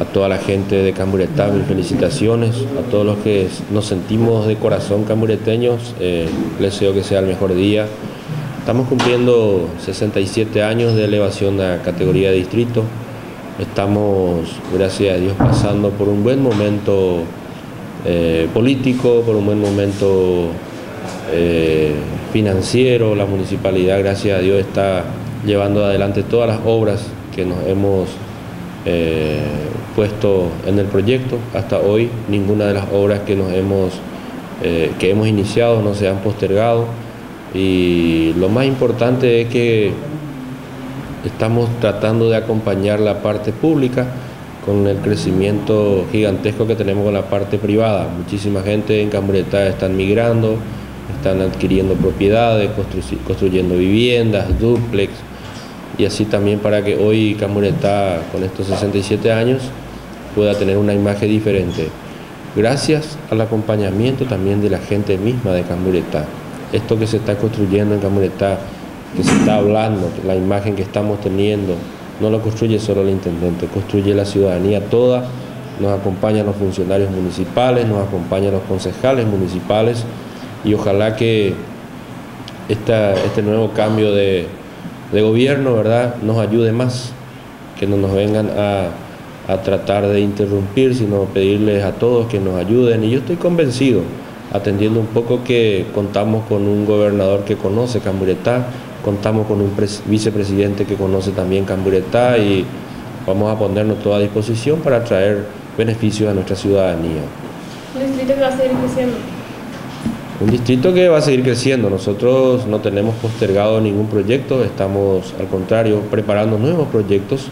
a toda la gente de Camburetá, mis felicitaciones, a todos los que nos sentimos de corazón cambureteños, eh, les deseo que sea el mejor día. Estamos cumpliendo 67 años de elevación a categoría de distrito, estamos, gracias a Dios, pasando por un buen momento eh, político, por un buen momento eh, financiero, la municipalidad, gracias a Dios, está llevando adelante todas las obras que nos hemos puesto en el proyecto. Hasta hoy ninguna de las obras que, nos hemos, eh, que hemos iniciado no se han postergado y lo más importante es que estamos tratando de acompañar la parte pública con el crecimiento gigantesco que tenemos con la parte privada. Muchísima gente en Camburetá están migrando, están adquiriendo propiedades, construyendo viviendas, duplex, y así también para que hoy Camburetá, con estos 67 años, pueda tener una imagen diferente. Gracias al acompañamiento también de la gente misma de Camburetá. Esto que se está construyendo en Camburetá, que se está hablando, la imagen que estamos teniendo, no lo construye solo el intendente, construye la ciudadanía toda, nos acompañan los funcionarios municipales, nos acompañan los concejales municipales y ojalá que este nuevo cambio de, de gobierno ¿verdad? nos ayude más, que no nos vengan a a tratar de interrumpir, sino pedirles a todos que nos ayuden. Y yo estoy convencido, atendiendo un poco que contamos con un gobernador que conoce Camburetá, contamos con un vicepresidente que conoce también Camburetá y vamos a ponernos toda a disposición para traer beneficios a nuestra ciudadanía. ¿Un distrito que va a seguir creciendo? Un distrito que va a seguir creciendo. Nosotros no tenemos postergado ningún proyecto, estamos al contrario preparando nuevos proyectos